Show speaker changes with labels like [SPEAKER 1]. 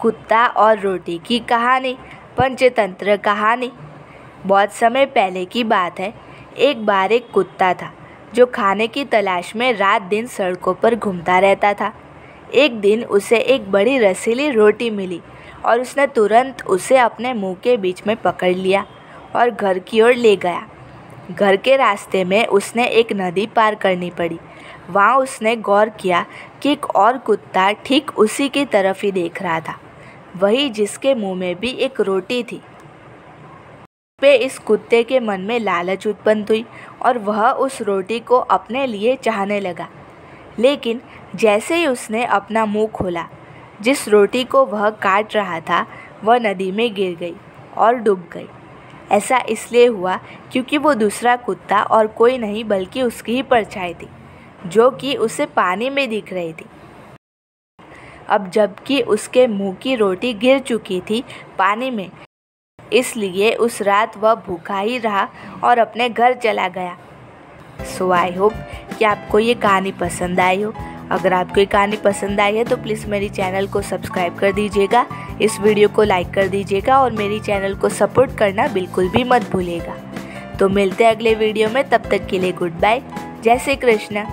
[SPEAKER 1] कुत्ता और रोटी की कहानी, पंचतंत्र कहानी। बहुत समय पहले की बात है, एक बार एक कुत्ता था, जो खाने की तलाश में रात दिन सड़कों पर घूमता रहता था। एक दिन उसे एक बड़ी रसीली रोटी मिली और उसने तुरंत उसे अपने मुँह के बीच में पकड़ लिया और घर की ओर ले गया। घर के रास्ते में उसने एक नदी पार करनी पड़ी। वहाँ उसने गौर किया कि एक और कुत्ता ठीक उसी की तरफ़ ही देख रहा था। वही जिसके मुँह में भी एक रोटी थी। पे इस कुत्ते के मन में लालच उत्पन्न हुई और वह उस रोटी को अपने लिए चाहने लगा। लेकिन जैसे ही उसने अपना मुँह खोला, जिस रोटी को वह काट रहा था, वह नदी में गिर गई और डूब गई। ऐसा इसलिए हुआ क्योंकि वो दूसरा कुत्ता और कोई नहीं बल्कि उसकी ही परछाई थी, जो कि उसे पानी में दिख रही थी। अब जबकि उसके मुँह की रोटी गिर चुकी थी पानी में। इसलिए उस रात वह भूखा ही रहा और अपने घर चला गया। सो आई होप कि आपको ये कहानी पसंद आई हो। अगर आपको ये कहानी पसंद आई है तो प्लीज़ मेरी चैनल को सब्सक्राइब कर दीजिएगा, इस वीडियो को लाइक कर दीजिएगा और मेरी चैनल को सपोर्ट करना बिल्कुल भी मत भूलिएगा। तो मिलते हैं अगले वीडियो में, तब तक के लिए गुड बाय जय श्री कृष्ण।